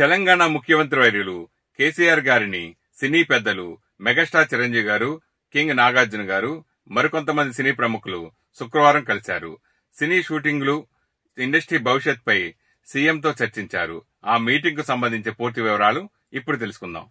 తెలంగాణ ముఖ్యమంత్రి వర్యులు కేసీఆర్ గారిని సినీ పెద్దలు మెగాస్టార్ చిరంజీవి గారు కింగ్ నాగార్జున గారు మరికొంతమంది సినీ ప్రముఖులు శుక్రవారం కలిశారు. సినీ షూటింగ్లు ఇండస్ట్రీ భవిష్యత్పై సీఎంతో చర్చించారు. ఆ మీటింగ్కు సంబంధించిన పూర్తి వివరాలు ఇప్పుడు తెలుసుకుందాం.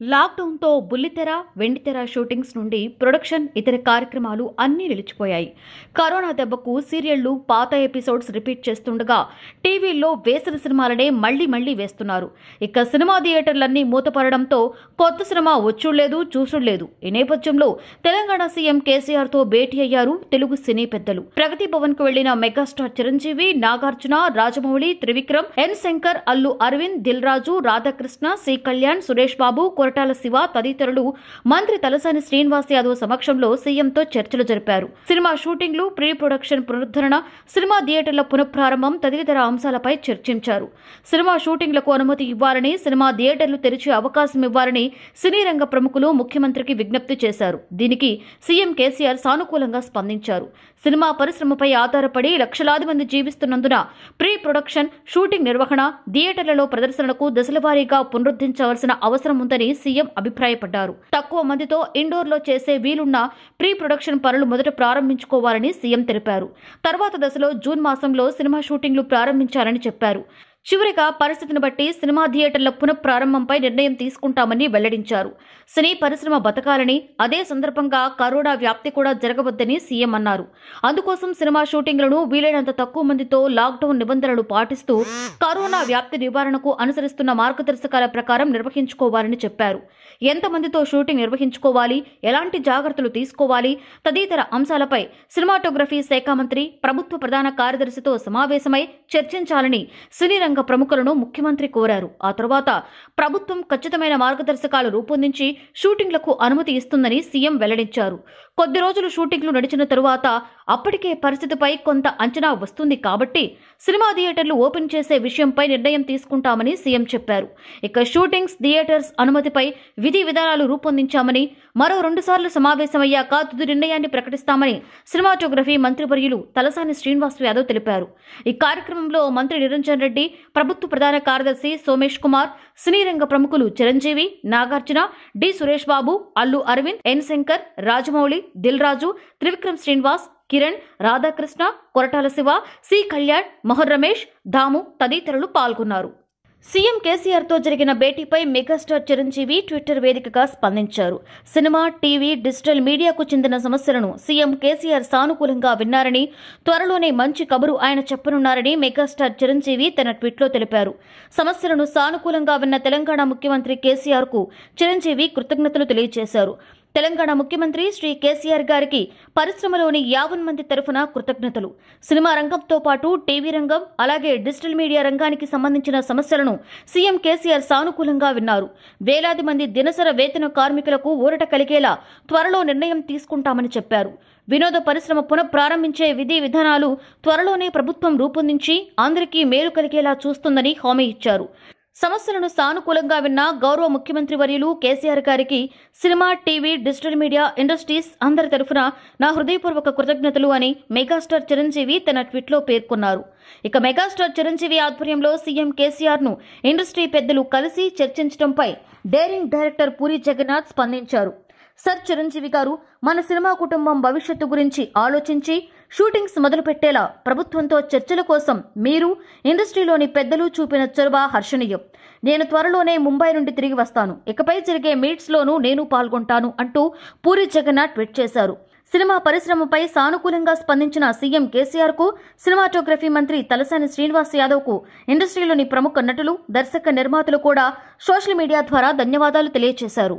లాక్డౌన్తో బుల్లితెర వెండితెర షూటింగ్స్ నుండి ప్రొడక్షన్ ఇతర కార్యక్రమాలు అన్నీ నిలిచిపోయాయి. కరోనా దెబ్బకు సీరియళ్ళు పాత ఎపిసోడ్స్ రిపీట్ చేస్తుండగా టీవీల్లో వేసిన సినిమాలనే మళ్ళీ మళ్ళీ వేస్తున్నారు. ఇక సినిమా థియేటర్లన్నీ మూతపడడంతో కొత్త సినిమా వచ్చుడలేదు చూసుడలేదు. ఈ నేపథ్యంలో తెలంగాణ సీఎం కేసీఆర్తో భేటీ అయ్యారు తెలుగు సినీ పెద్దలు. ప్రగతి భవన్కు వెళ్ళిన megastar Chiranjeevi Nagarjuna Rajamouli Trivikram N Shankar Allu Aravind Dil Raju Radhakrishna C Kalyan Suresh Babu Koratala Siva తదితరులు మంత్రి తలసాని శ్రీనివాస్ యాదవ్ సమక్షంలో సీఎంతో చర్చలు జరిపారు. సినిమా షూటింగ్లు ప్రీ ప్రొడక్షన్ పునరుద్ధరణ సినిమా థియేటర్ల పునఃప్రారంభం తదితర అంశాలపై చర్చించారు. సినిమా షూటింగ్లకు అనుమతి ఇవ్వాలని సినిమా థియేటర్లు తెరిచే అవకాశం ఇవ్వాలని సినీ రంగ ప్రముఖులు ముఖ్యమంత్రికి విజ్ఞప్తి చేశారు. దీనికి సీఎం కేసీఆర్ సానుకూలంగా స్పందించారు. సినిమా పరిశ్రమపై ఆధారపడి లక్షలాది మంది జీవిస్తున్నందున ప్రీ ప్రొడక్షన్ షూటింగ్ నిర్వహణ థియేటర్లలో ప్రదర్శనలకు దశలవారీగా పునరుద్ధరించవలసిన అవసరం ఉందని సీఎం అభిప్రాయపడ్డారు. తక్కువ మందితో ఇండోర్లో చేసే వీలున్న ప్రీ ప్రొడక్షన్ పనులు మొదట ప్రారంభించుకోవాలని సీఎం తెలిపారు. తర్వాత దశలో జూన్ మాసంలో సినిమా షూటింగ్లు ప్రారంభించాలని చెప్పారు. చివరిగా పరిస్థితిని బట్టి సినిమా థియేటర్ల పునఃప్రారంభంపై నిర్ణయం తీసుకుంటామని వెల్లడించారు. సినీ పరిశ్రమ బతకాలని అదే సందర్భంగా కరోనా వ్యాప్తి కూడా జరగవద్దని సీఎం అన్నారు. అందుకోసం సినిమా షూటింగ్లను వీలైనంత తక్కువ మందితో లాక్డౌన్ నిబంధనలు పాటిస్తూ కరోనా వ్యాప్తి నివారణకు అనుసరిస్తున్న మార్గదర్శకాల ప్రకారం నిర్వహించుకోవాలని చెప్పారు. ఎంతమందితో షూటింగ్ నిర్వహించుకోవాలి ఎలాంటి జాగ్రత్తలు తీసుకోవాలి తదితర అంశాలపై సినిమాటోగ్రఫీ శాఖ మంత్రి ప్రభుత్వ ప్రధాన కార్యదర్శితో సమావేశమై చర్చించాలని సినీ రంగ ప్రముఖులను ముఖ్యమంత్రి కోరారు. ఆ తర్వాత ప్రభుత్వం ఖచ్చితమైన మార్గదర్శకాలు రూపొందించి షూటింగ్లకు అనుమతి ఇస్తుందని సీఎం వెల్లడించారు. కొద్ది రోజులు షూటింగ్లు నడిచిన తరువాత అప్పటికే పరిస్థితిపై కొంత అంచనా వస్తుంది కాబట్టి సినిమా థియేటర్లు ఓపెన్ చేసే విషయంపై నిర్ణయం తీసుకుంటామని సీఎం చెప్పారు. ఇక షూటింగ్స్ థియేటర్స్ అనుమతిపై విధి విధానాలు రూపొందించామని మరో రెండుసార్లు సమావేశమయ్యాక తుది నిర్ణయాన్ని ప్రకటిస్తామని సినిమాటోగ్రఫీ మంత్రివర్యులు తలసాని శ్రీనివాస్ యాదవ్ తెలిపారు. ఈ కార్యక్రమంలో మంత్రి నిరంజన్ రెడ్డి ప్రభుత్వ ప్రధాన కార్యదర్శి సోమేష్ కుమార్ సినీ రంగ ప్రముఖులు Chiranjeevi Nagarjuna D Suresh Babu Allu Aravind N Shankar Rajamouli Dil Raju Trivikram Srinivas Kiran Radhakrishna Koratala Siva C Kalyan Mohar Ramesh Damu తదితరులు పాల్గొన్నారు. సీఎం కేసీఆర్తో జరిగిన భేటీపై మెగాస్టార్ చిరంజీవి ట్విట్టర్ వేదికగా స్పందించారు. సినిమా టీవీ డిజిటల్ మీడియాకు చెందిన సమస్యలను సీఎం కేసీఆర్ సానుకూలంగా విన్నారని త్వరలోనే మంచి కబురు ఆయన చెప్పనున్నారని మెగాస్టార్ చిరంజీవి తన ట్వీట్లో తెలిపారు. సమస్యలను సానుకూలంగా విన్న తెలంగాణ ముఖ్యమంత్రి కేసీఆర్కు చిరంజీవి కృతజ్ఞతలు తెలియజేశారు. తెలంగాణ ముఖ్యమంత్రి శ్రీ కేసీఆర్ గారికి పరిశ్రమలోని యావన్ మంది తరఫున కృతజ్ఞతలు. సినిమా రంగంతో పాటు టీవీ రంగం అలాగే డిజిటల్ మీడియా రంగానికి సంబంధించిన సమస్యలను సీఎం కేసీఆర్ సానుకూలంగా విన్నారు. వేలాది మంది దినసర వేతన కార్మికులకు ఊరట కలిగేలా త్వరలో నిర్ణయం తీసుకుంటామని చెప్పారు. వినోద పరిశ్రమ పునఃప్రారంభించే విధి విధానాలు త్వరలోనే ప్రభుత్వం రూపొందించి అందరికీ మేలు కలిగేలా చూస్తుందని హామీ ఇచ్చారు. సమస్యలను సానుకూలంగా విన్న గౌరవ ముఖ్యమంత్రి వర్యులు కేసీఆర్ గారికి cinema TV digital media industries అందరి తరఫున నా హృదయపూర్వక కృతజ్ఞతలు అని మెగాస్టార్ చిరంజీవి తన ట్వీట్లో పేర్కొన్నారు. ఇక మెగాస్టార్ చిరంజీవి ఆధ్వర్యంలో సీఎం కేసీఆర్ను ఇండస్ట్రీ పెద్దలు కలిసి చర్చించడంపై డైరింగ్ డైరెక్టర్ పూరి జగన్నాథ్ స్పందించారు. సర్ చిరంజీవి గారు మన సినిమా కుటుంబం భవిష్యత్తు గురించి ఆలోచించి షూటింగ్స్ మొదలుపెట్టేలా ప్రభుత్వంతో చర్చల కోసం మీరు ఇండస్ట్రీలోని పెద్దలు చూపిన చొరవ హర్షణీయం. నేను త్వరలోనే ముంబై నుండి తిరిగి వస్తాను. ఇకపై జరిగే మీట్స్లోనూ నేను పాల్గొంటాను అంటూ పూరి జగన్నాథ్ ట్వీట్ చేశారు. సినిమా పరిశ్రమపై సానుకూలంగా స్పందించిన సీఎం కేసీఆర్కు సినిమాటోగ్రఫీ మంత్రి తలసాని శ్రీనివాస్ యాదవ్కు ఇండస్ట్రీలోని ప్రముఖ నటులు దర్శక నిర్మాతలు కూడా సోషల్ మీడియా ద్వారా ధన్యవాదాలు తెలియజేశారు